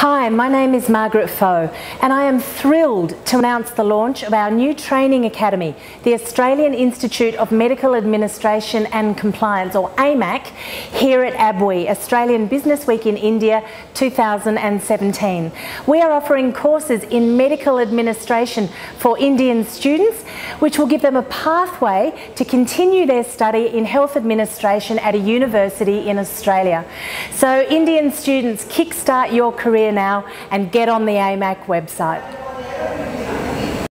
Hi, my name is Margaret Faux and I am thrilled to announce the launch of our new training academy, the Australian Institute of Medical Administration and Compliance or AIMAC here at ABWI, Australian Business Week in India 2017. We are offering courses in medical administration for Indian students which will give them a pathway to continue their study in health administration at a university in Australia. So Indian students kickstart your career now and get on the AIMAC website.